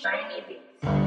Shiny things.